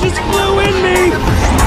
just flew in me!